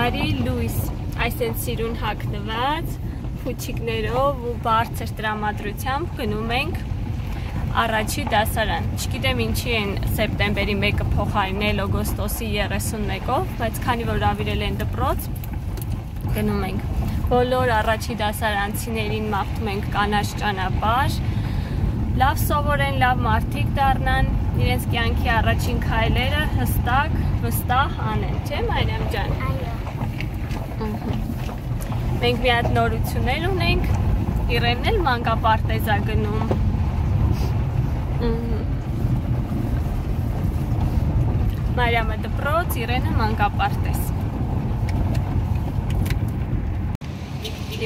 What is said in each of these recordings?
Բարի լույս, այսենց սիրուն հագնված, փուչիկներով ու բարձր տրամադրությամբ գնում ենք առաջի դասարան։ Չգիտեմ ինչի են սեպտեմբերի 1-ը փոխարինել օգոստոսի 31-ով, բայց քանի որ ավիրել են դպրոց, գնում ենք։ Բոլոր առաջի դասարանցիներին մաղթում ենք կանաչ ճանապարհ, լավ սովորեն, լավ մարդիկ դառնան, իրենց կյանքի առաջին քայլերը հստակ, վստահ անեն, չէ՞ Մարիամ ջան։ Այո։ Մենք մի հատ նորություններ ունենք։ Իրենն էլ մանկապարտեզա գնում։ Մարիամը դպրոց, Իրենը մանկապարտեզ։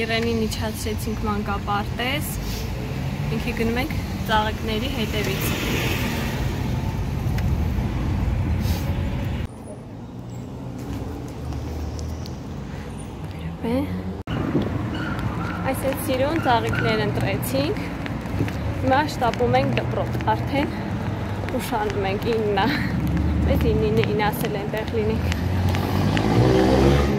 Իրենին իջացրեցինք մանկապարտեզ։ Ինքի գնում ենք ծաղիկների հետևից։ Այսպես սիրուն ծաղիկներ ընտրեցինք Հիմա շտապում ենք դպրոց, արդեն ուշանում ենք 9-ը։ Մեզ 9-ին ասել են տեղ լինենք։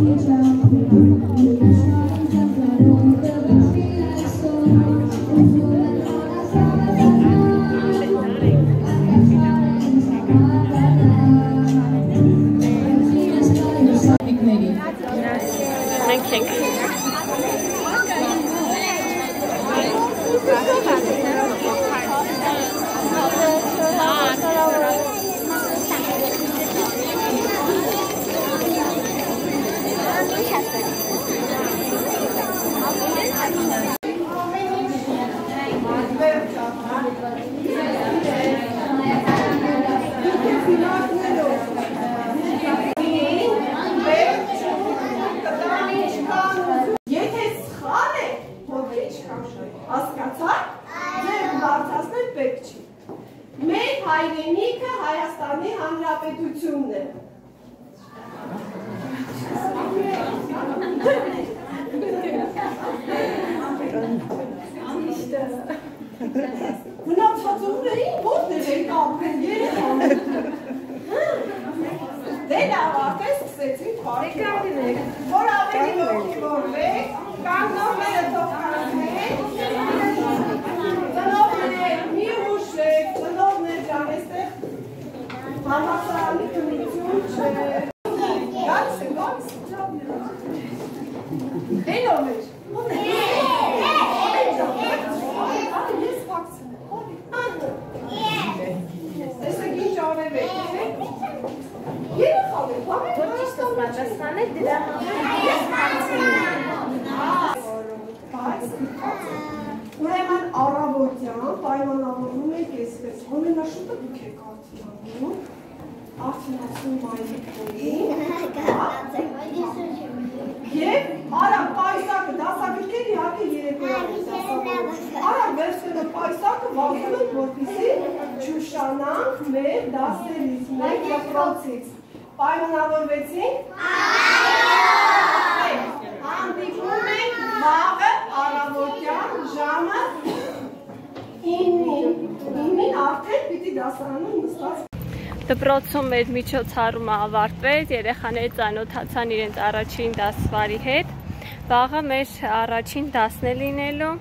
Մենք հայրենիքը Հայաստանի Հանրապետությունն է։ Մնացածումների ո՞րն է կապել երեխան։ Դե լավ, արդեն սկսեցինք բարեկամներ։ Որ ավելի ողջորվեք, կանգնողները թող պատասխան է դրա Ուրեմն առավոտյան պայմանավորվում եք այսպես, ամենաշուտը դուք եք արդյանում, արդյունացում մայրիկներին, և արա պայսակը, դասագրքեր իհարկե երեկոյան դասավորում, արա վերցնելը պայսակը վազում եք, որպիսի չուշանանք մեր դասերից, մեր դպրոցից։ Պայմանավորվեցինք։ Հանդիպում ենք վաղը առավոտյան ժամը 9-ին։ 9-ին արդեն պիտի դասարանում նստած Դպրոցում մեր միջոցառումը ավարտվեց, երեխաները ծանոթացան իրենց առաջին դասվարի հետ։ Վաղը մեր առաջին դասն է լինելու։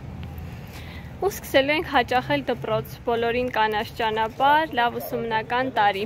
Ու սկսելու ենք հաճախել դպրոց։ Բոլորին կանաչ ճանապարհ, լավ ուսումնական տարի։